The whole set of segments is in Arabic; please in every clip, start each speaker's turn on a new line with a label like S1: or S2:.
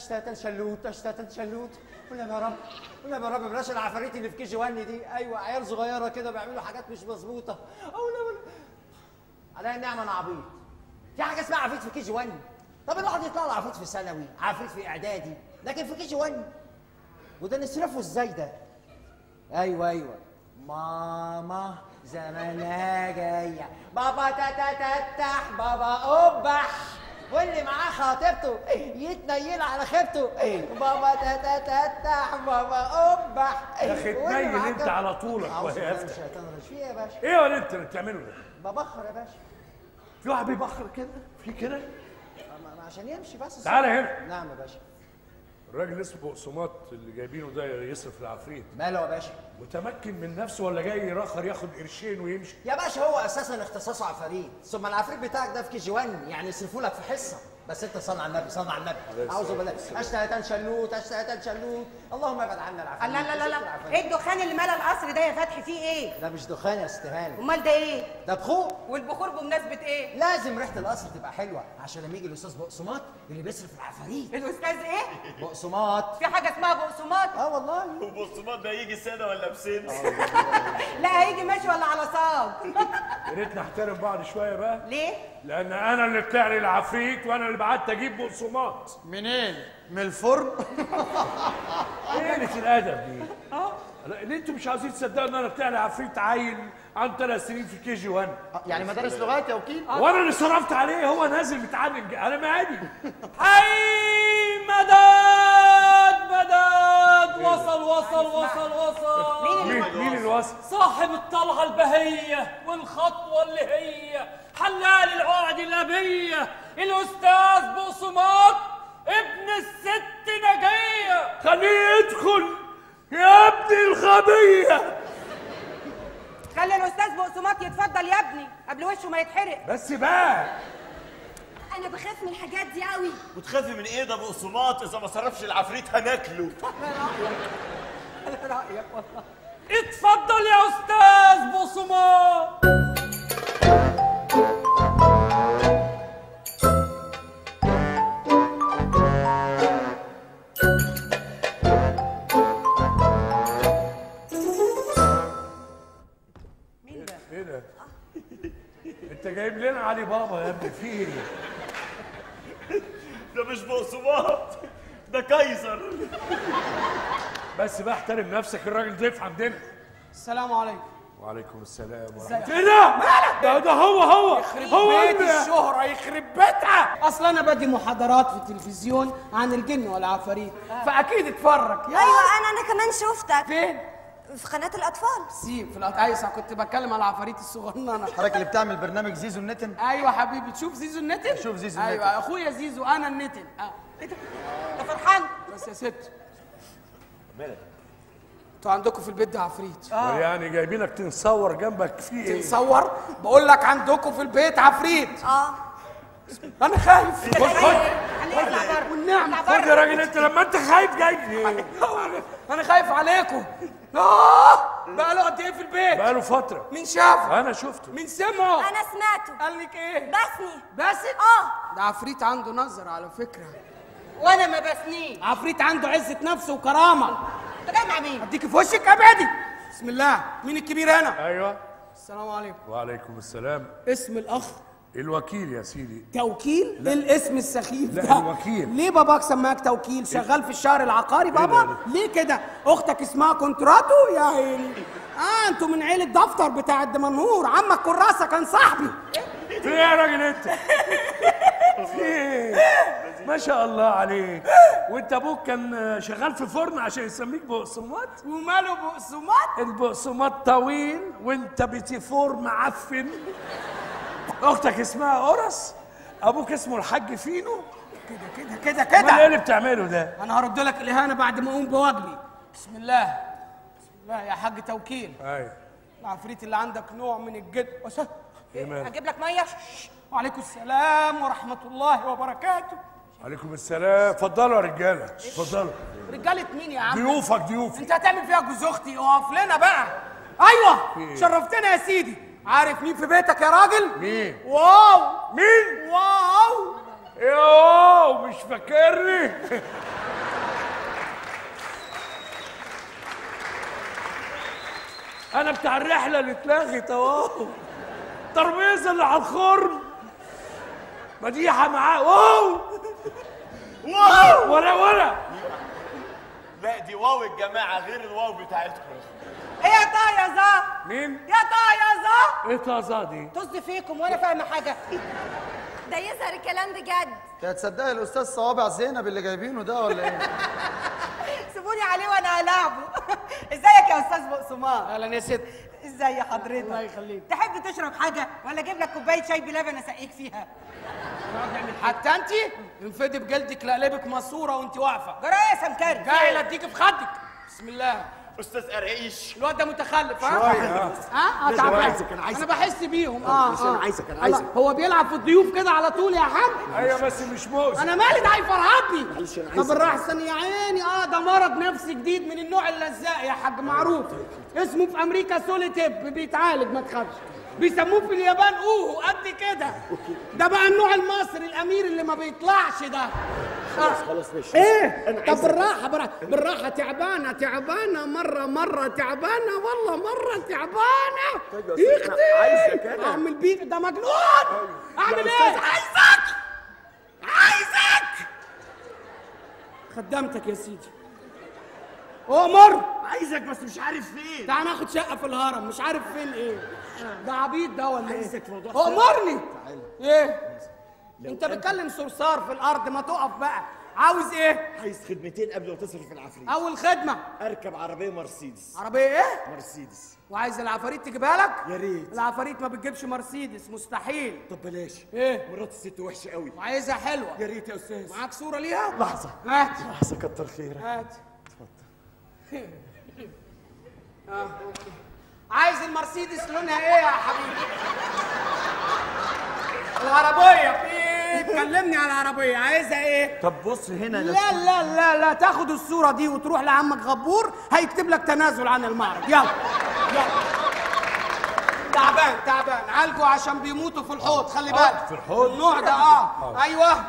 S1: اشتاتا شلوت اشتاتا شلوت والنبي يا رب والنبي يا رب بلاش العفاريت اللي في KG 1 دي. أيوه عيال صغيرة كده بيعملوا حاجات مش مظبوطة. أو لا على النعمه أنا عبيط. في حاجة اسمها عفريت في KG 1 طب الواحد يطلع له عفريت في ثانوي عفريت في إعدادي لكن في KG 1 وده نصرفه إزاي ده؟ أيوه أيوه. ماما زمانها جاية. بابا تاتا تتح بابا قبح واللي معاه خاطبته يتنيل على خيبته. بابا تاتا تتح بابا قبح
S2: يا أخي
S1: واللي
S2: تنيل
S1: معاه أنت
S2: على طولك وهي
S1: أفتح. في إيه يا باشا؟
S2: إيه يا ولد انت اللي بتعمله ده؟
S1: ببخر يا باشا.
S2: في واحد بيبخر كده؟ في كده؟
S1: عشان يمشي بس.
S2: تعالى هنا.
S1: نعم يا باشا.
S2: الراجل اسمه بقسماط اللي جايبينه ده يصرف العفريت.
S1: ماله يا باشا؟
S2: متمكن من نفسه ولا جاي يرخر ياخد قرشين ويمشي؟
S1: يا باشا هو أساسا اختصاصه عفاريت ثم العفريت بتاعك ده في كي جي 1 يعني يصرفوا لك في حصة. بس انت صل على النبي. صل على النبي أعوذ بالله. اشتهتا شلوت اشتهتا شلوت. اللهم ابعد عنا العفاريت
S3: لا لا لا لا إيه الدخان اللي ملأ القصر ده يا فتحي فيه إيه؟
S1: ده مش دخان يا استهانه
S3: أمال ده إيه؟
S1: ده بخور.
S3: والبخور بمناسبة إيه؟
S1: لازم ريحة القصر تبقى حلوة عشان لما يجي الأستاذ بقسماط اللي بيصرف العفاريت
S3: الأستاذ إيه؟
S1: بقسماط
S3: في حاجة اسمها بقسماط؟
S1: آه والله.
S4: وبصمات ده يجي سنة ولا بسنة؟
S3: لا هيجي ماشي ولا على صاج
S2: يا ريت نحترم بعض شوية بقى.
S3: ليه؟
S2: لأن أنا اللي بتاع لي العفريت وأنا اللي بعت أجيب بقسماط
S1: منين؟ من الفرن؟
S2: إيه قلة الأدب دي. لا، اللي أنتوا مش عاوزين تصدقوا إن أنا بتاع لي عفريت عيل عنده ثلاث سنين في كي جي 1
S1: يعني مدارس لغات يا وكيل؟
S2: وأنا اللي صرفت عليه هو نازل متعلم أنا مالي
S5: حي مداد وصل وصل وصل وصل.
S2: مين مين اللي وصل؟
S5: صاحب الطلعة البهية والخطوة اللي هي. حلال العقد الأبية الأستاذ بقسماط ابن الست نجية.
S2: خليه يدخل يا ابن الغبيه
S3: خلي الأستاذ بقسماط يتفضل يا ابني قبل وشه ما يتحرق.
S2: بس بقى.
S6: أنا بخاف من الحاجات دي قوي
S4: وتخافي من إيه؟ ده بقسماط. إذا ما صرفش العفريت هناكله.
S3: رأيك والله.
S5: اتفضل يا أستاذ بقسماط.
S3: مين ده؟
S2: إيه ده؟ أنت جايب لنا علي بابا يا ابني في إيه
S4: ده مش بقسماط ده كايزر
S2: بس بقى احترم نفسك الراجل ضيف عندنا
S7: السلام عليكم.
S2: وعليكم السلام ورحمة الله. إيه ده؟ ده ده هو هو. هو
S7: بيت الشهرة يخرب بيتها. اصل أنا بدي محاضرات في التلفزيون عن الجن والعفاريت فاكيد اتفرج. يا
S6: أيوه أنا أنا كمان شفتك.
S7: فين؟
S6: في قناة الأطفال.
S7: سيب في القطايسة كنت بتكلم على العفاريت الصغننة.
S1: حضرتك اللي بتعمل برنامج زيزو النتن؟
S7: أيوه حبيبي تشوف زيزو النتن؟
S1: شوف زيزو
S7: أيوه
S1: النتن.
S7: أخويا زيزو أنا النتن. آه.
S3: انت فرحان؟
S7: بس يا ست. أنتوا عندكم في البيت ده عفريت.
S2: يعني جايبينك تنصور جنبك في إيه؟
S7: تصور بقول لك عندكم في البيت عفريت.
S6: آه.
S7: أنا خايف.
S2: خد خد.
S3: خليه يطلع بره
S7: والنعم
S2: خد يا راجل أنت لما أنت خايف جاي
S7: أنا خايف عليكم. آه! بقى له قد إيه في البيت؟
S2: بقاله فترة.
S7: مين شافه؟
S2: أنا شفته.
S7: مين سمعه؟
S6: أنا سمعته.
S7: قال لك إيه؟
S6: بسني.
S7: بس
S6: آه.
S7: ده عفريت عنده نظر على فكرة.
S3: وأنا ما بسنيش.
S7: عفريت عنده عزة نفس وكرامة.
S3: أنت جاي مع مين؟
S7: أديك في وشك ابعدي بسم الله. مين الكبير هنا؟
S2: أيوه.
S7: السلام عليكم.
S2: وعليكم السلام.
S7: اسم الأخ.
S2: الوكيل يا سيدي.
S7: توكيل إيه الاسم السخيف
S2: لا،
S7: ده
S2: الوكيل.
S7: ليه باباك سماك توكيل؟ شغال في الشهر العقاري بابا؟ ليه كده؟ أختك اسمها كونتراتو يا عيني آه أنتوا من عيلة دفتر بتاع الدمنهور. عمك كراسة كان صاحبي.
S2: إيه يا راجل انت؟ إيه؟ ما شاء الله عليك. وانت أبوك كان شغال في فرن عشان يسميك بقسماط؟
S7: وماله بقسماط؟
S2: البقسماط طويل وانت بتيفور معفن. أختك اسمها قرص أبوك اسمه الحاج فينو.
S7: كده كده
S2: أمال إيه
S7: كده
S2: اللي بتعمله ده؟
S7: أنا هرد لك الإهانة بعد ما أقوم بواجبي. بسم الله. بسم الله يا حاج توكيل.
S2: أيوه.
S7: العفريت اللي عندك نوع من الجد. وس-
S2: إيه مالك؟
S3: هجيب لك مية؟
S7: وعليكم السلام ورحمة الله وبركاته.
S2: عليكم السلام. اتفضلوا يا رجالة. اتفضلوا.
S7: رجالة مين يا عم؟
S2: ضيوفك ضيوفك.
S7: أنت هتعمل فيها جوز أختي. اقف لنا بقى. أيوه.
S2: إيه؟
S7: شرفتنا يا سيدي. عارف مين في بيتك يا راجل؟
S2: مين؟
S7: واو!
S2: مين؟
S7: واو!
S2: يوه مش فاكرني. أنا بتاع الرحلة اللي اتلغت أهو. الترابيزه اللي على الخرم. مديحه معاه. واو!
S4: واو!
S2: ولا ولا.
S4: لا دي واو الجماعة غير الواو بتاعتكم
S3: إيه يا زا
S2: مين؟
S3: يا زا
S2: إيه طازه دي؟
S3: طز فيكم وأنا فاهمة حاجة.
S6: ده يظهر الكلام ده جد.
S8: يا تصدقي الأستاذ صوابع زينب اللي جايبينه ده ولا إيه؟
S3: سيبوني عليه وأنا هلعبه إزيك يا أستاذ بقسماط
S7: أهلا يا ست.
S3: ازي حضرتك؟
S7: الله يخليك.
S3: تحب تشرب حاجة ولا أجيب لك كوباية شاي بلبن أسقيك فيها؟
S7: حتى انت؟ انفدي بجلدك لقلبك ماسورة وانت واقفة.
S3: جرى إيه يا سمكري.
S7: جاي أديك في خدك. بسم الله.
S4: أستاذ قرقيش
S7: الواد ده متخلف ها؟ ها؟ آه تعبان. أنا بحس بيهم. آه آه. عايزك أنا عايزك. هو بيلعب في الضيوف كده على طول يا حاج؟
S2: أيوه بس مش مؤذي.
S7: أنا مالي ده هيفرهدني. طب بالراحه استني يا عيني. آه ده مرض نفسي جديد من النوع اللزاق يا حاج معروف. اسمه في أمريكا سوليتيب بيتعالج ما تخافش. بيسموه في اليابان اوهو قد كده. ده بقى النوع المصري الأمير اللي ما بيطلعش ده. خلاص خلاص ماشي. إيه؟ طب بالراحة بالراحة. بالراحة تعبانة تعبانة مرة مرة تعبانة والله مرة تعبانة. يختي
S8: عايزك أنا.
S7: أعمل بيه ده مجنون. أعمل إيه؟ عايزك عايزك. خدمتك يا سيدي. أؤمر
S8: عايزك بس مش عارف فين.
S7: تعال ناخد شقة في الهرم مش عارف فين إيه. ده عبيط ده ولا إيه؟
S8: عايزك في موضوع
S7: أؤمرني إيه؟ انت بتكلم صرصار في الأرض ما تقف بقى. عاوز إيه؟
S8: عايز خدمتين قبل ما تصرف العفريت.
S7: أول خدمة.
S8: أركب عربية مرسيدس.
S7: عربية إيه؟
S8: مرسيدس.
S7: وعايز العفاريت تجيبها لك؟
S8: يا ريت.
S7: العفاريت ما بتجيبش مرسيدس مستحيل.
S8: طب بلاش.
S7: إيه؟
S8: مرات الست وحشة قوي.
S7: وعايزها حلوة.
S8: يا ريت يا أستاذ.
S7: معاك صورة ليها؟
S8: لحظة.
S7: هات.
S8: لحظة كتر خيرك.
S7: هات. آه. عايز المرسيدس لونها إيه يا حبيبي؟ العربية. في كلمني على العربية عايزها إيه؟
S8: طب بص هنا
S7: لا لا لا لا تاخد الصورة دي وتروح لعمك غبور هيكتب لك تنازل عن المعرض. يلا يلا. تعبان تعبان. عالجه عشان بيموتوا في الحوض خلي بالك.
S8: في الحوض؟
S7: النوع ده آه. أيوه. بسم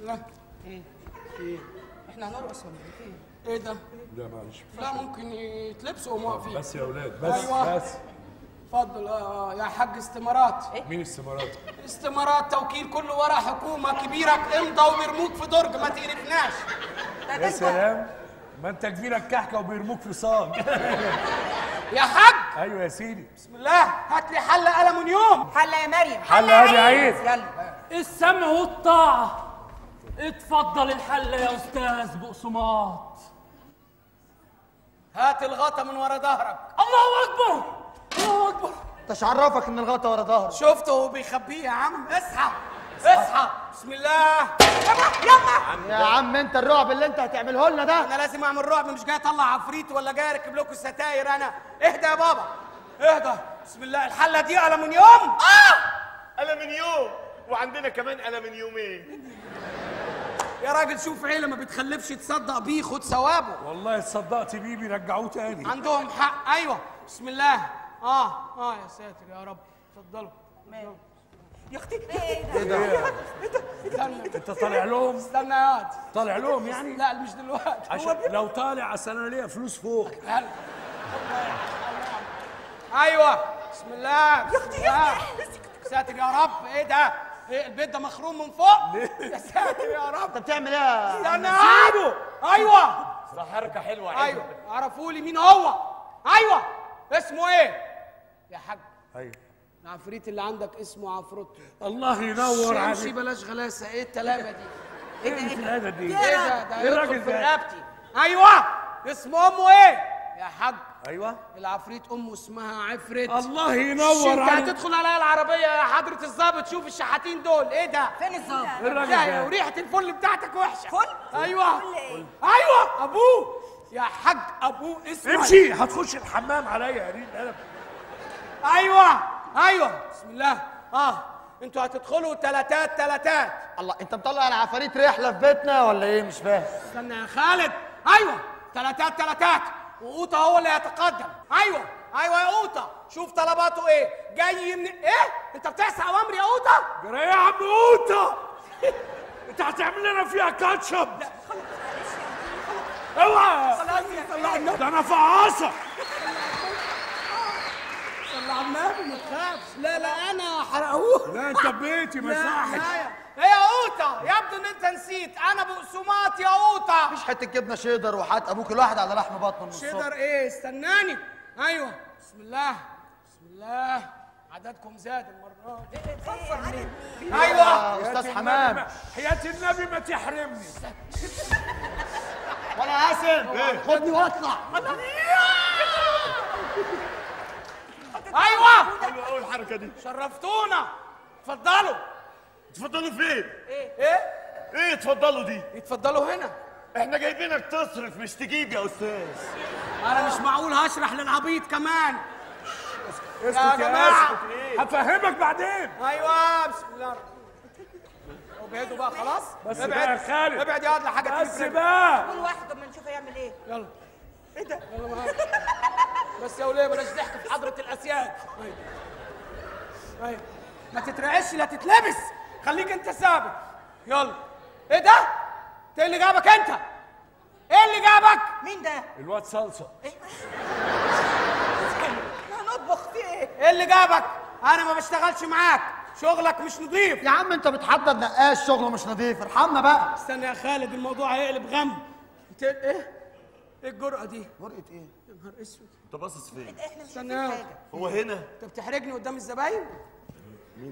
S7: الله إيه؟ إيه؟ إحنا هنرقص ولا إيه؟ إيه ده؟
S2: لا معلش.
S7: لا ممكن يتلبسوا وهم واقفين.
S2: بس يا أولاد بس
S7: أيوة.
S2: بس.
S7: اتفضل آه آه، يا حاج استمارات.
S2: مين السمارات
S7: استمارات توكيل كله ورا حكومة كبيره امضى وبيرموك في درج ما تقرفناش.
S2: يا سلام. ما انت كبيرك كحكة وبيرموك في صاج.
S7: يا حاج!
S2: أيوه يا سيدي.
S7: بسم الله. هات لي حلة ألمنيوم
S3: حلة يا مريم.
S2: حل هادي عيد.
S3: يلا.
S5: السمع والطاعة. اتفضل الحل يا أستاذ بقسماط.
S7: هات الغطا من ورا ظهرك.
S5: الله أكبر! الله أكبر.
S8: انت عرفك إن الغطا ورا ظهرك.
S7: شفته وهو بيخبيه يا عم. اصحى. اصحى. بسم الله.
S8: يا عم أنت الرعب اللي أنت هتعمله لنا ده.
S7: أنا لازم أعمل رعب مش جاي أطلع عفريت ولا جاي أركب لكم الستاير أنا. اهدى يا بابا. اهدى. بسم الله. الحلة دي ألمنيوم آه!
S4: ألمنيوم وعندنا كمان ألمنيومين
S7: يا راجل شوف عيله ما بتخلفش تصدق بيه خد ثوابه.
S2: والله اتصدقت بيه بيرجعوه تاني.
S7: عندهم حق. أيوه. بسم الله. آه آه يا ساتر يا رب. اتفضلوا يا أختي.
S6: إيه ده؟
S7: استنى
S2: إنت طالع لهم
S7: استنى يا واد.
S2: طالع لهم يعني؟
S7: لا مش دلوقتي.
S2: عشان لو طالع اصل أنا ليا فلوس فوق.
S7: أيوه. بسم الله يا أختي يا ساتر يا رب. إيه ده؟ إيه البيت ده مخروم من فوق؟ يا ساتر يا رب.
S8: أنت بتعمل إيه يا
S7: استنى. سيبه أيوه.
S4: ده حركة حلوة
S7: أيوه. عرفوا لي مين هو؟ أيوه. اسمه إيه؟ يا حاج.
S2: أيوه.
S7: العفريت اللي عندك اسمه عفروتو.
S2: الله ينور
S7: امشي
S2: عليك.
S7: بلاش غلاسة. إيه التلامه دي؟
S2: إيه دي
S7: إيه ده؟ ده إيه
S2: الراجل
S7: في
S2: ده؟
S7: رقبتي. أيوه. اسمه أمه إيه؟ يا حاج.
S2: أيوه.
S7: العفريت أمه اسمها عفريت.
S2: الله ينور
S7: انت
S2: عليك.
S7: هتدخل عليا العربية يا حضرة الظابط. شوف الشحاتين دول. إيه ده؟
S3: فين الظابط؟
S2: إيه الراجل ده؟
S7: وريحه الفل بتاعتك وحشة.
S3: فل؟
S7: أيوه.
S6: فل إيه؟
S7: أيوه. أبوه. يا حاج أبوه اسمه
S2: امشي. هتخش الحمام عليا يا ريت
S7: أيوه أيوه. بسم الله. آه أنتوا هتدخلوا تلاتات تلاتات.
S8: الله انت مطلع العفاريت رحلة في بيتنا ولا إيه؟ مش فاهم.
S7: استنى يا خالد. أيوه تلاتات تلاتات. وقوطة هو اللي هيتقدم. أيوه أيوه يا قوطة. شوف طلباته إيه. جاي من إيه؟ أنت بتعصي أوامر يا اوضه
S2: جرى إيه يا عم قوطة. أنت هتعمل لنا فيها كاتشب. أوعى.
S7: خلاص على النبي
S2: ده أنا فعاصه
S7: النبي ما تخافش. لا لا أنا حرقوه
S2: لا أنت بيتي
S7: لا إيه يا قوطة يبدو إن أنت نسيت. أنا بقسماط يا قوطة.
S8: مفيش حتة جبنة شيدر وحات أبوك الواحد على لحم بطنه من الصبح.
S7: شيدر إيه؟ استناني. أيوه. بسم الله. بسم الله. عددكم زاد المرة دي. أيوه
S8: يا أستاذ حمام.
S2: حياة النبي ما تحرمني.
S8: ولا قاسم خدني واطلع.
S7: أيوه!
S4: حلوة قوي الحركة دي.
S7: شرفتونا! اتفضلوا
S4: اتفضلوا فين؟
S7: إيه؟
S4: إيه؟ اتفضلوا دي؟
S7: اتفضلوا هنا.
S4: إحنا جايبينك تصرف مش تجيب يا أستاذ.
S7: أنا مش معقول هشرح للعبيط كمان.
S2: اسكت
S7: يا جماعة.
S2: اسكت. هفهمك بعدين.
S7: أيوه بسم الله. ابعدوا بقى خلاص؟
S2: بس
S7: ابعد.
S2: بقى يا خالد.
S7: ابعد يا واد لحاجه
S2: بس بقى.
S3: كل واحد اما نشوف هيعمل إيه.
S7: يلا. إيه ده؟ يلا معاك بس يا وليه بلاش ضحك في حضرة الأسياد. أيوه أيوه ما تترعش لا تتلبس. خليك أنت ثابت يلا. إيه ده؟ إنت إيه اللي جابك أنت؟ إيه اللي جابك؟
S3: مين ده؟
S2: الواد صلصة.
S3: هنطبخ فيه إيه؟
S7: إيه اللي جابك؟ أنا ما بشتغلش معاك. شغلك مش نظيف.
S8: يا عم أنت بتحضر نقاش شغله مش نظيف. ارحمنا بقى.
S7: استنى يا خالد الموضوع هيقلب غم. انت إيه؟ إيه الجرأة دي.
S8: ورقه إيه؟
S7: يا نهار أسود.
S4: انت باصص فين؟
S3: إحنا مش
S4: هو هنا؟
S7: انت بتحرجني قدام الزباين؟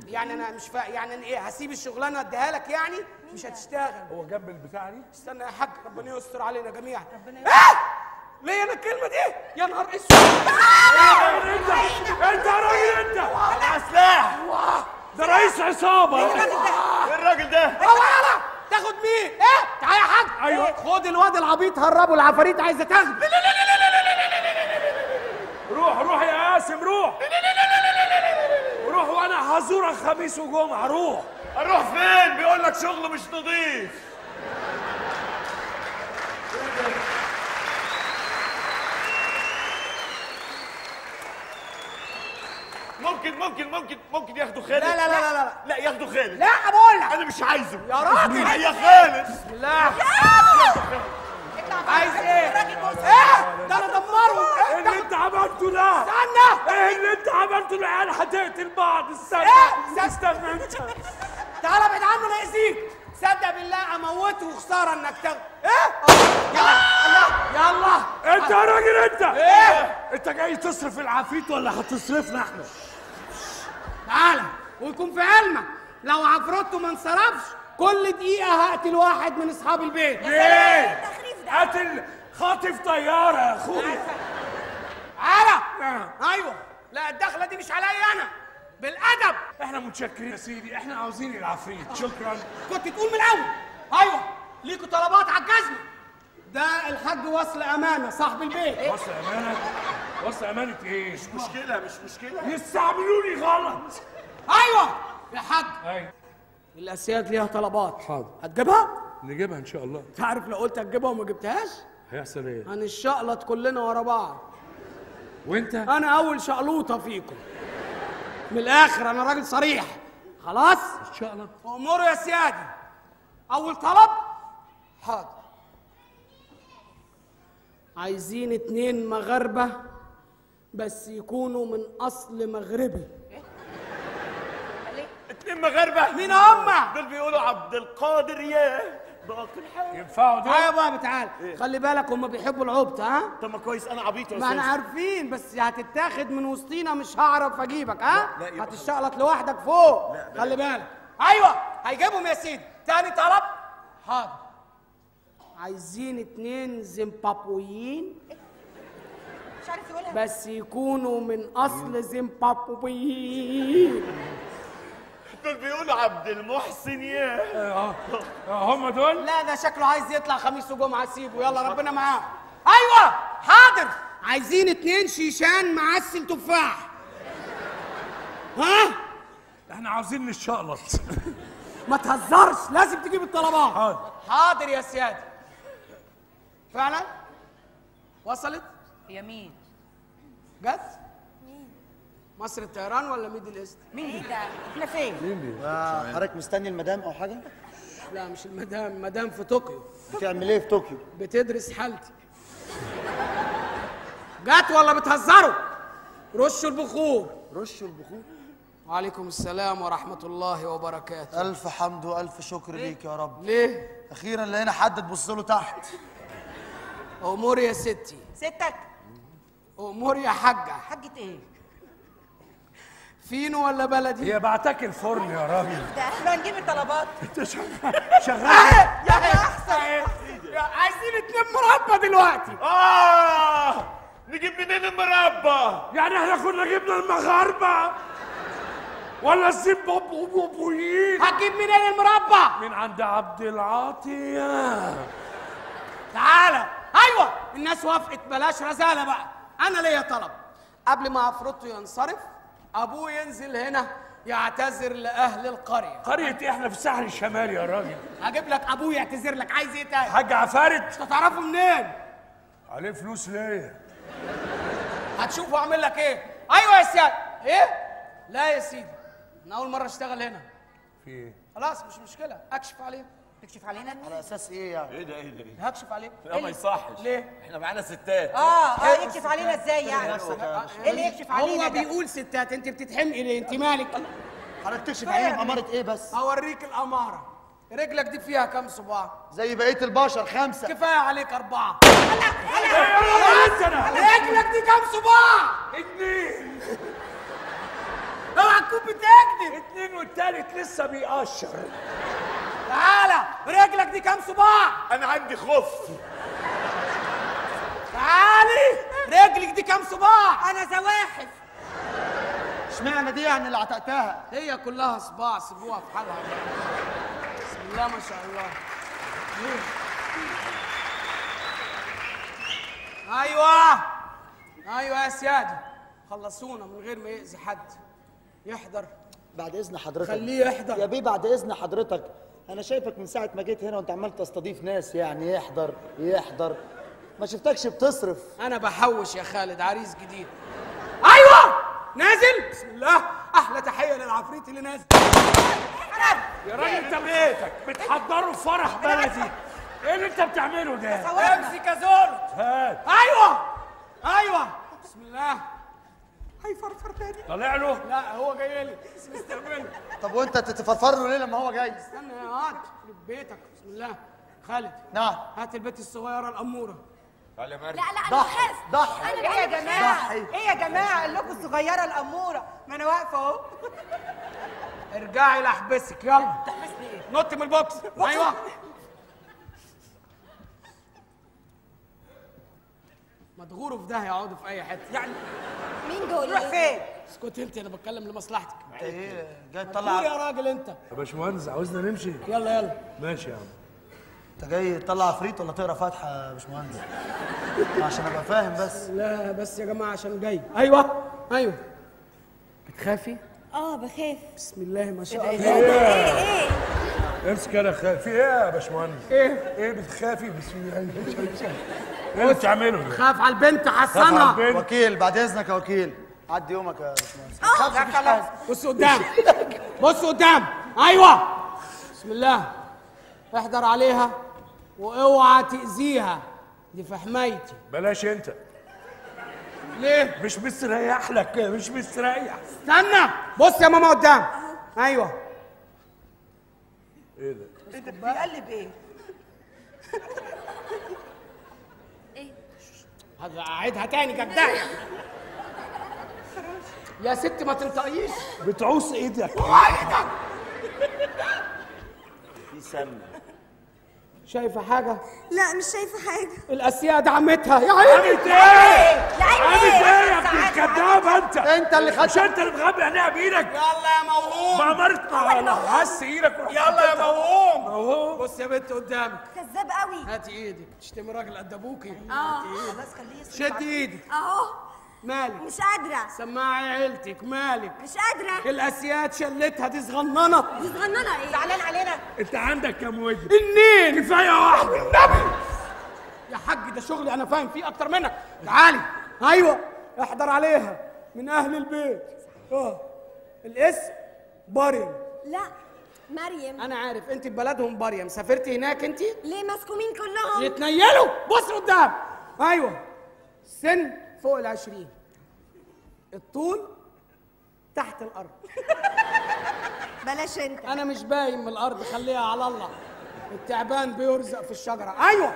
S7: يعني أنا مش فا... يعني أنا إيه هسيب الشغلانة أديها لك يعني؟ مش هتشتغل.
S2: هو جنب البتاع دي؟
S7: استنى يا حاج ربنا يستر علينا جميعا. ربنا إيه ليه أنا الكلمة دي؟ يا نهار أسود
S2: انت انت يا راجل انت
S4: سلاح
S2: ده رئيس عصابه
S4: إيه الراجل ده
S7: هو يلا تاخد مين إيه تعالى يا حاج
S2: أيوة.
S7: خد الواد العبيط هربه العفاريت عايزه تاخده
S2: روح روح يا قاسم روح. روح وأنا هزورك خميس وجمعه روح.
S4: أروح فين؟ بيقول لك شغله مش نظيف. ممكن ممكن ممكن ياخدوا خالد.
S7: لا لا لا لا لا.
S4: لا ياخدوا خالد.
S7: لا بقول لك
S4: أنا مش عايزه.
S7: يا راجل.
S4: يا خالد.
S7: بسم الله. عايز إيه؟ إيه؟ ده أنا دمره
S2: إيه؟
S7: إيه
S2: اللي أنت عملته ده؟
S7: استنى.
S2: إيه اللي أنت عملته العيال هتقتل بعض استنى.
S7: إيه؟
S2: استنى أنت.
S7: تعالى ابعد عنه لا يأذيك. صدق بالله أموته وخسارة إنك تاخد إيه؟ يلا. يلا.
S2: أنت يا راجل أنت.
S7: إيه؟
S2: أنت جاي تصرف العفريت ولا هتصرفنا إحنا؟
S7: تعالى ويكون في علمك. لو عفرته ما انصرفش كل دقيقة هقتل واحد من أصحاب البيت.
S2: ليه
S6: التخريف ده.
S2: قاتل خاطف طيارة يا اخويا
S7: تعالى
S2: نعم.
S7: أيوه. لا الدخلة دي مش عليا أنا. بالأدب.
S2: إحنا متشكرين يا سيدي. إحنا عاوزين العفريت شكرا.
S7: كنت تقول من الأول. أيوه. ليكوا طلبات على الجزمة. ده الحاج وصل أمانة صاحب البيت.
S2: وصل أمانة؟ وصل امانه إيه
S4: مشكلة مش مشكلة.
S2: يستعملوني غلط.
S7: أيوه يا حاج.
S2: أيوه
S7: الأسياد ليها طلبات.
S2: حاضر.
S7: هتجيبها؟
S2: نجيبها إن شاء الله.
S7: تعرف لو قلت هتجيبها وما جبتهاش؟
S2: هيحصل إيه؟
S7: هنشقلط كلنا ورا بعض.
S2: وأنت؟
S7: أنا أول شقلوطة فيكم. من الآخر أنا راجل صريح. خلاص؟
S2: إن شاء الله.
S7: يا سيادي أول طلب؟ حاضر. عايزين اتنين مغاربة. بس يكونوا من أصل مغربي.
S4: اتنين مغاربة.
S7: مين هما
S4: دول بيقولوا عبد القادر ياه باقي الحال.
S2: ينفعوا دول؟
S7: أيوه بقى تعال خلي بالك هما بيحبوا العبط ها؟
S4: طب ما كويس أنا عبيط يا
S7: ما إحنا
S4: أستاذ.
S7: عارفين بس هتتاخد من وسطينا مش هعرف أجيبك ها؟
S4: لا، يبقى
S7: هتشقلط لوحدك فوق. خلي بالك. أيوه هيجيبهم يا سيدي. تاني طلب؟ حاضر. عايزين اتنين زيمبابويين. بس يكونوا من أصل زيمبابويين
S4: دول بيقولوا عبد المحسن ياه
S2: آه آه، هم دول؟
S7: لا ده شكله عايز يطلع خميس وجمعة سيبه. يلا ربنا معاه. أيوه حاضر. عايزين اتنين شيشان معسل تفاح. ها؟
S2: إحنا عاوزين نشقلط
S7: ما تهزرش لازم تجيب الطلبات.
S2: حاضر.
S7: حاضر يا سيادة. فعلا؟ وصلت؟
S3: هي مين؟
S7: جت مصر الطيران ولا ميدل إيست؟
S3: مين؟ ده؟ إحنا فين؟
S8: آه، حضرتك مستني المدام أو حاجة؟
S7: لا مش المدام مدام في طوكيو.
S8: بتعمل إيه في طوكيو؟
S7: بتدرس حالتي. جت ولا بتهزروا؟ رشوا البخور.
S8: رشوا البخور؟
S7: وعليكم السلام ورحمة الله وبركاته.
S8: ألف حمد وألف شكر ليك يا رب.
S7: ليه؟
S8: أخيرا لقينا حد تبص له تحت.
S7: أمور يا ستي.
S3: ستك.
S7: أمور يا حاجة.
S3: حاجة إيه؟
S7: فينو ولا بلدي؟
S2: هي بعتك الفرن يا راجل.
S3: إحنا هنجيب الطلبات.
S2: أنت شغال. شغال
S7: يا أحسن. عايزين اتنين مربى دلوقتي.
S4: آه نجيب منين المربى؟
S2: يعني إحنا كنا جبنا المغاربة ولا الزيمبابويين
S7: هتجيب منين المربى؟
S2: من عند عبد العاطيه
S7: تعالى. أيوه الناس وافقت بلاش رزاله بقى. أنا ليا طلب. قبل ما عفروتو ينصرف أبوه ينزل هنا يعتذر لأهل القرية.
S2: قرية إيه؟ إحنا في الساحل الشمالي يا راجل.
S7: هجيب لك أبوه يعتذر لك. عايز إيه تاني؟
S2: حاج عفارت؟
S7: انت تعرفه منين؟
S2: عليه فلوس ليه؟
S7: هتشوف واعمل لك إيه؟ أيوه يا سيادة. إيه؟ لا يا سيدي. أنا أول مرة أشتغل هنا.
S2: في إيه؟
S7: خلاص مش مشكلة. أكشف عليه.
S3: تكشف علينا
S8: على أساس إيه يعني؟
S4: إيه ده إيه ده؟ إيه؟
S7: هكشف عليه.
S4: لا ما يصحش.
S7: ليه؟
S4: إحنا معانا ستات.
S3: آه آه يكشف علينا إزاي يعني؟ إيه اللي يكشف علينا
S7: هو؟ بيقول ستات أنت بتتحمقي ليه؟ أنت مالك؟
S8: حضرتك تكشف عليهم أمارة إيه بس؟
S7: هوريك الأمارة. رجلك دي فيها كام صباع؟
S8: زي بقية البشر خمسة.
S7: كفاية عليك
S2: أربعة.
S7: رجلك دي كام صباع؟
S2: اتنين.
S7: اوعى تكون بتكذب.
S2: اتنين والتالت لسه بيقشر.
S7: تعالى. رجلك دي كام صباع؟
S4: أنا عندي خف
S7: تعالي رجلك دي كام صباع؟
S3: أنا زواحف.
S8: إشمعنى دي يعني اللي عتقتها؟
S7: هي كلها صباع سيبوها في حالها. بسم الله ما شاء الله. أيوه. أيوه يا سيادي خلصونا من غير ما يأذي حد. يحضر.
S8: بعد إذن حضرتك.
S7: خليه يحضر.
S8: يا بيه بعد إذن حضرتك. أنا شايفك من ساعة ما جيت هنا وأنت عمال تستضيف ناس يعني يحضر يحضر. ما شفتكش بتصرف.
S7: أنا بحوش يا خالد عريس جديد. أيوه! نازل؟ بسم الله. أحلى تحية للعفريت اللي نازل.
S2: يا راجل أنت بيتك بتحضروا فرح بلدي. إيه اللي أنت بتعمله ده؟
S7: أمسك يا زول.
S2: هات
S7: أيوه! أيوه! بسم الله. هيفرفر تاني.
S2: طالع له.
S7: لا هو جاي لي. بس مستقبلني
S8: طب وانت تتفرفر له ليه لما هو جاي؟
S7: استنى يا يخرب بيتك. بسم الله. خالد.
S8: نعم.
S7: هات البت الصغيرة الأمورة.
S4: تعالى يا مريم.
S6: لا لا
S8: أنا
S6: بخاف
S8: ضحي.
S3: إيه يا جماعة؟ إيه يا جماعة؟ قال لكم الصغيرة الأمورة. ما أنا واقفة أهو.
S7: ارجعي لأحبسك. يلا.
S3: تحبسني إيه؟
S7: نط من البوكس. أيوه. ما تغوروا في ده يقعدوا في أي حتة. يعني
S6: مين دول
S3: روح فين؟
S7: اسكت أنت أنا بتكلم لمصلحتك.
S8: انت إيه؟ جاي
S7: قول
S8: تطلع
S7: يا راجل أنت.
S2: يا باشمهندس عاوزنا نمشي؟
S7: يلا يلا.
S2: ماشي يا عم.
S8: انت جاي تطلع عفريت ولا تقرا فاتحة يا باشمهندس؟ عشان أبقى فاهم بس.
S7: لا بس يا جماعة عشان جاي. أيوه أيوه. بتخافي؟
S6: آه بخاف.
S7: بسم الله ما شاء الله.
S6: إيه إيه
S2: امسك أنا خاف في إيه يا باشمهندس؟
S7: إيه؟
S2: إيه بتخافي؟ بسم الله. إيه؟ اللي بتعمله ده
S7: خاف على البنت
S2: خاف على
S7: حصنها
S2: البنت.
S8: وكيل بعد إذنك يا وكيل. عدي يومك يا باشمهندس
S3: لا خلاص
S7: بص قدام. بص قدام. أيوه. بسم الله. احضر عليها وأوعى تأذيها. دي في حمايتي.
S2: بلاش أنت.
S7: ليه؟
S2: مش مستريح لك مش مستريح.
S7: استنى. بص يا ماما قدام. أيوه.
S2: إيه ده؟
S3: بيقلب إيه؟
S7: هذا أعيدها تاني جدعية يا ست ما تنطقيش
S2: بتعوص إيدك.
S7: وعيدك
S4: في سمنه
S7: شايفة حاجة؟
S6: لا مش شايفة حاجة.
S7: الاسياد عمتها يا عيني.
S2: إيه
S6: لا عيب
S2: عملت
S6: إيه
S2: إيه يا ابن الكذاب أنت.
S8: أنت اللي
S2: مش
S8: خدت
S2: أنت اللي مغمي عينيها بإيدك.
S7: يلا يا موهوم.
S2: ما مرت على حس إيدك
S7: يلا يا. موهوم.
S2: اهو
S7: بص يا بنت قدامك.
S6: كذاب قوي.
S7: هاتي إيدك. تشتمي راجل قد ابوكي.
S3: آه. خلاص خليه يصرف
S7: شدي إيدك.
S6: أهو.
S7: مالك؟
S6: مش قادرة.
S7: سماعي عيلتك. مالك؟
S6: مش قادرة.
S7: الاسياد شلتها. دي صغننة.
S6: دي صغننة. إيه؟
S3: زعلان علينا.
S2: انت عندك كام وجه؟
S7: النين
S2: كفاية واحدة
S7: النبي! يا حاج ده شغلي أنا فاهم فيه أكتر منك. تعالي. أيوه. احضر عليها. من أهل البيت. أه. الاسم؟ باريم
S6: لا. مريم.
S7: أنا عارف أنت ببلدهم باريم سافرتي هناك أنت؟
S6: ليه مسكومين كلهم؟
S7: يتنيلوا! بص قدام! أيوه. السن فوق العشرين. الطول تحت الأرض.
S6: بلاش أنت.
S7: أنا مش باين من الأرض خليها على الله. التعبان بيرزق في الشجرة. أيوه.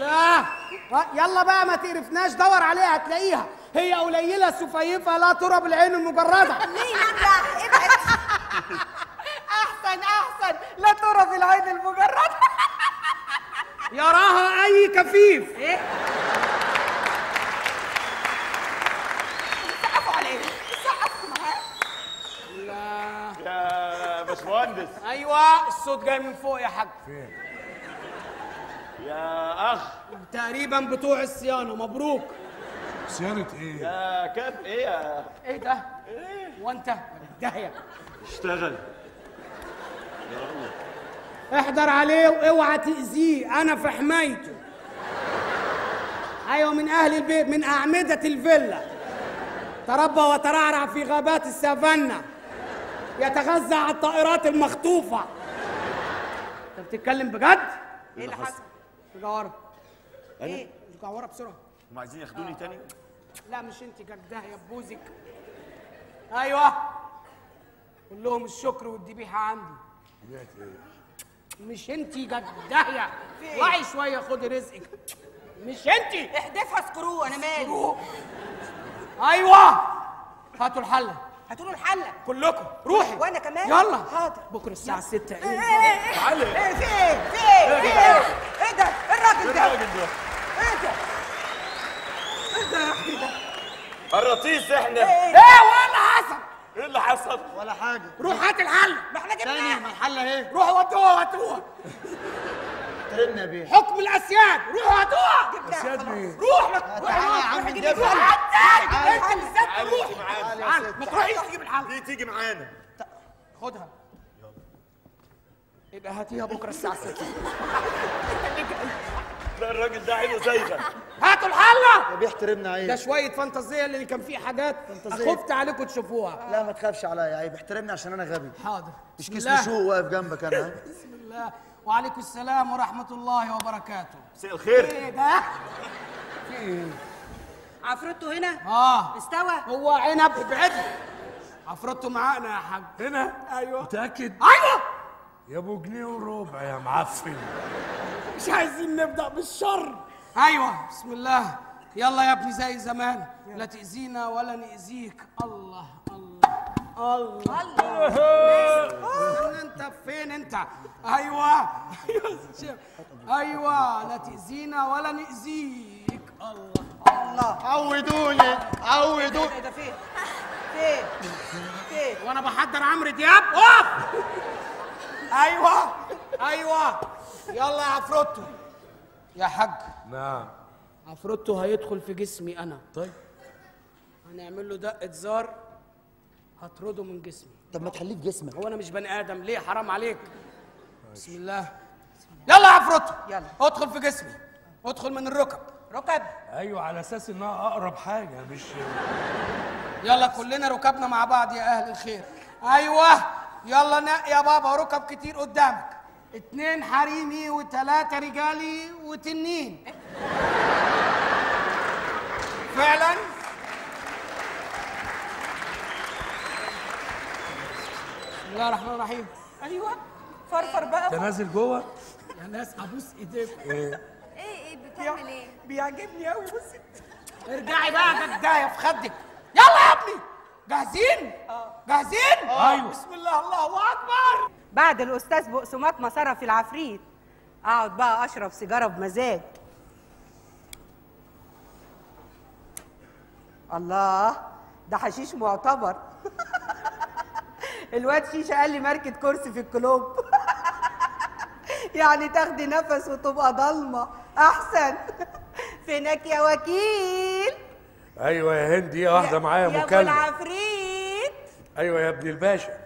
S7: ها، يلا بقى ما تقرفناش دور عليها هتلاقيها. هي قليلة سفيفة لا ترى بالعين المجردة.
S6: ليه نبلة ابعد.
S3: أحسن أحسن. لا ترى في العين المجردة.
S7: يراها أي كفيف.
S3: إيه؟
S7: لا
S4: باشمهندس.
S7: أيوه الصوت جاي من فوق يا حاج.
S4: يا أخ.
S7: تقريبا بتوع الصيانة مبروك.
S2: صيانة إيه؟
S4: يا كاب إيه يا؟
S7: إيه ده؟ وأنت؟ داهيه
S4: اشتغل.
S7: احضر عليه واوعى تأذيه أنا في حمايته. أيوه من أهل البيت من أعمدة الفيلا. تربى وترعرع في غابات السافانا. يتغذى على الطائرات المخطوفة. أنت بتتكلم بجد؟
S3: إيه اللي حصل؟
S7: رجع ورا
S3: إيه؟
S7: رجع ورا بسرعة.
S4: هم عايزين ياخدوني تاني؟
S7: لا مش انت جدها يا بوزك. أيوه. قول لهم الشكر والذبيحه عندي. مش انت جدها
S3: إيه؟
S7: وعي شوية خدي رزقك. مش انت.
S3: احدفها سكرو أنا مالي.
S7: أيوه. هاتوا الحلة.
S3: هاتوا له الحلة.
S7: كلكم. روحي.
S3: وأنا كمان.
S7: يلا.
S3: حاضر.
S7: بكرة الساعة 6
S3: إيه
S7: إيه
S3: إيه.
S4: تعالى.
S3: إيه في إيه في إيه إيه. إيه إيه. ده
S4: الراجل ده؟
S3: إيه ده إيه ده يا أخي ده
S4: الرطيس إحنا.
S3: إيه؟
S7: إيه ولا حسن
S4: إيه اللي حصل؟
S8: ولا حاجة.
S7: روح هات الحله
S3: ما إحنا
S8: تاني
S3: جبناها
S8: ما الحله إيه؟
S7: روحوا ودوها هاتوها
S8: ترن بيه.
S7: حكم الأسياد. روحوا هاتوها
S3: جبناها.
S2: سياد
S3: خلاص.
S2: مين؟
S7: روح لك.
S8: تعالى يا عم الدفع
S3: الحلة.
S7: انت روح
S8: يا
S7: ما تروحيش تجيب الحلقة
S4: دي تيجي معانا.
S7: خدها. يبقى هاتيها بكرة الساعة 6
S4: لا الراجل ده عينه زايغه
S7: هاتوا الحلة!
S8: ده بيحترمنا
S7: ده
S8: عيب
S7: شوية فانتازية اللي كان فيه حاجات
S8: فانتازية.
S7: خفت عليكم تشوفوها.
S8: لا ما تخافش عليا عيب احترمني عشان أنا غبي.
S7: حاضر.
S8: مش
S7: بسم
S8: كيس. نشوق واقف جنبك أنا؟
S7: بسم الله. وعليكم السلام ورحمة الله وبركاته.
S4: مساء الخير.
S7: إيه ده؟
S3: عفرته هنا؟
S7: آه.
S3: استوى
S7: هو عنب. ابعد. عفرته معانا يا حاج.
S2: هنا؟
S7: أيوه.
S2: متأكد؟
S7: أيوه.
S2: يا ابو جنيه وربع يا معفن
S7: مش عايزين نبدا بالشر أيوه بسم الله يلا يا ابني زي زمان لا تاذينا ولا ناذيك الله الله الله الله انت فين انت أيوه أيوه. أيوه لا تاذينا ولا ناذيك الله الله
S8: عودوني عودوني
S3: إيه ده فين فين فين
S7: وأنا بحضر عمرو دياب اقف أيوه. أيوه. يلا يا عفروتو. يا حاج.
S2: نعم.
S7: عفروتو هيدخل في جسمي أنا.
S2: طيب.
S7: هنعمل له دقه زار هطرده من جسمي.
S8: طب ما تخليه في جسمك.
S7: هو أنا مش بني آدم. ليه؟ حرام عليك. بسم الله. يلا يا عفروتو.
S3: يلا.
S7: ادخل في جسمي. ادخل من الركب.
S3: ركب.
S2: أيوه على أساس إنها أقرب حاجة مش
S7: يلا كلنا ركبنا مع بعض يا أهل الخير. أيوه. يلا نقي يا بابا ركب كتير قدامك. اتنين حريمي وتلاتة رجالي وتنين. فعلا؟ بسم الله الرحمن الرحيم.
S3: أيوه. فرفر بقى.
S2: أنت نازل جوه؟
S7: يا ناس ابوس ايديكم
S2: إيه؟
S6: إيه إيه بتعمل إيه؟
S3: بيعجبني قوي بصي
S7: ارجعي بقى جدايه في خدك. جاهزين؟ جاهزين؟
S2: أيوة.
S7: بسم الله الله أكبر.
S3: بعد الأستاذ بقسماط ما صرف العفريت أقعد بقى أشرب سيجارة بمزاج. الله ده حشيش معتبر. الواد شيشة قال لي ماركة كرسي في الكلوب. يعني تاخدي نفس وتبقى ضلمة. أحسن. فينك يا وكيل؟
S2: أيوه يا هند دي واحدة معايا
S3: يا أبو
S2: مكالمة.
S3: العفريت.
S2: أيوه يا ابن الباشا.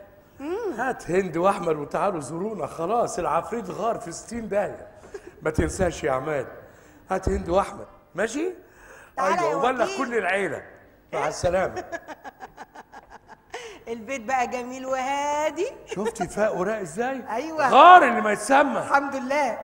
S2: هات هند وأحمد وتعالوا زورونا خلاص العفريت غار في 60 داهية. ما تنساش يا عماد. هات هند وأحمد. ماشي؟ أيوه وبلغ. كل العيلة. مع السلامة.
S3: البيت بقى جميل وهادي.
S2: شفتي فاق وراق إزاي؟
S3: أيوة.
S2: غار اللي ما يتسمى.
S3: الحمد لله.